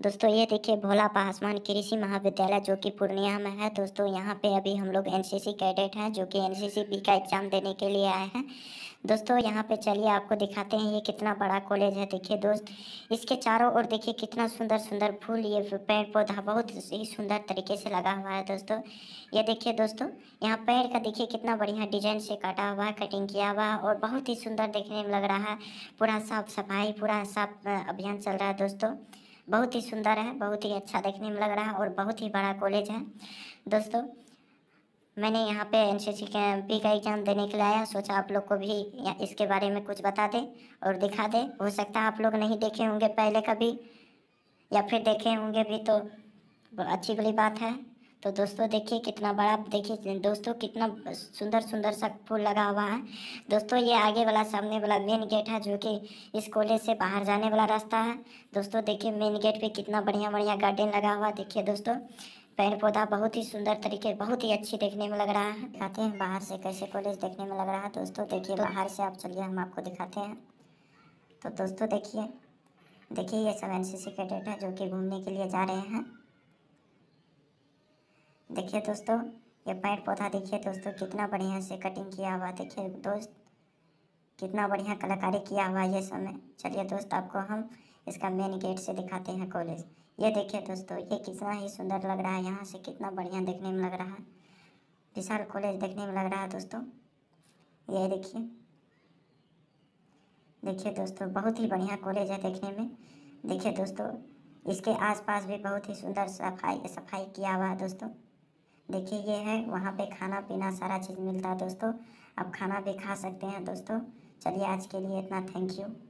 दोस्तों, ये देखिए भोला पासवान कृषि महाविद्यालय जो कि पूर्णिया में है। दोस्तों, यहाँ पे अभी हम लोग एनसीसी कैडेट हैं, जो कि एनसीसी बी का एग्ज़ाम देने के लिए आए हैं। दोस्तों, यहाँ पे चलिए आपको दिखाते हैं ये कितना बड़ा कॉलेज है। देखिए दोस्त, इसके चारों ओर देखिए कितना सुंदर सुंदर फूल, ये पेड़ पौधा बहुत ही सुंदर तरीके से लगा हुआ है दोस्तों। ये देखिए दोस्तों, यहाँ पेड़ का देखिए कितना बढ़िया डिज़ाइन से काटा हुआ है कटिंग किया हुआ और बहुत ही सुंदर देखने में लग रहा है। पूरा साफ़ सफ़ाई, पूरा साफ़ अभियान चल रहा है दोस्तों। बहुत ही सुंदर है, बहुत ही अच्छा देखने में लग रहा है और बहुत ही बड़ा कॉलेज है। दोस्तों, मैंने यहाँ पे एन सी पी का एग्ज़ाम देने के लिए आया, सोचा आप लोग को भी इसके बारे में कुछ बता दें और दिखा दें। हो सकता है आप लोग नहीं देखे होंगे पहले कभी या फिर देखे होंगे भी तो अच्छी बड़ी बात है। तो दोस्तों देखिए कितना बड़ा देखिए दोस्तों कितना सुंदर सुंदर सा फूल लगा हुआ है। दोस्तों ये आगे वाला सामने वाला मेन गेट है जो कि इस कॉलेज से बाहर जाने वाला रास्ता है। दोस्तों देखिए मेन गेट पे कितना बढ़िया बढ़िया गार्डन लगा हुआ देखिए दोस्तों पेड़ पौधा बहुत ही सुंदर तरीके बहुत ही अच्छी देखने में लग रहा है। दिखाते हैं बाहर से कैसे कॉलेज देखने में लग रहा है। दोस्तों देखिए बाहर से आप चलिए हम आपको दिखाते हैं। तो दोस्तों देखिए देखिए ये सब एन सी सी कैडेट है जो कि घूमने के लिए जा रहे हैं। देखिए दोस्तों, ये पेड़ पौधा देखिए दोस्तों, कितना बढ़िया से कटिंग किया हुआ देखिए दोस्त, कितना बढ़िया कलाकारी किया हुआ ये समय चलिए दोस्त, आपको हम इसका मेन गेट से दिखाते हैं कॉलेज ये देखिए दोस्तों, ये कितना ही सुंदर लग रहा है, यहाँ से कितना बढ़िया देखने में लग रहा है। विशाल कॉलेज देखने में लग रहा है दोस्तों। ये देखिए। देखिए दोस्तों, बहुत ही बढ़िया कॉलेज है देखने में। देखिए दोस्तों, इसके आसपास भी बहुत ही सुंदर सफ़ाई सफ़ाई किया हुआ है दोस्तों। देखिए, ये है, वहाँ पे खाना पीना सारा चीज़ मिलता है दोस्तों। आप खाना भी खा सकते हैं दोस्तों। चलिए, आज के लिए इतना। Thank you.